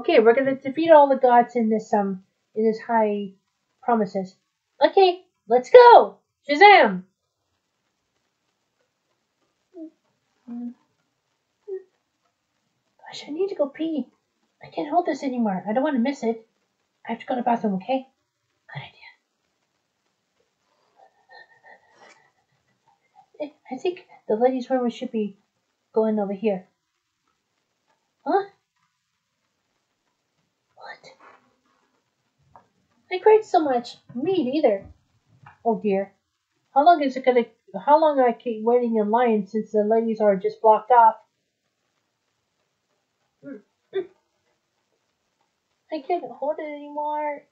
Okay, we're gonna defeat all the gods in this um in this high promises. Okay, let's go! Shazam! Gosh, I need to go pee. I can't hold this anymore. I don't want to miss it. I have to go to the bathroom, okay? Good idea. I think the ladies' room should be going over here. I cried so much. Me either. Oh dear. How long is it gonna how long I keep waiting in line since the ladies are just blocked off? Mm, mm. I can't hold it anymore.